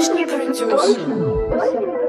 Zeichen, Prinzessin.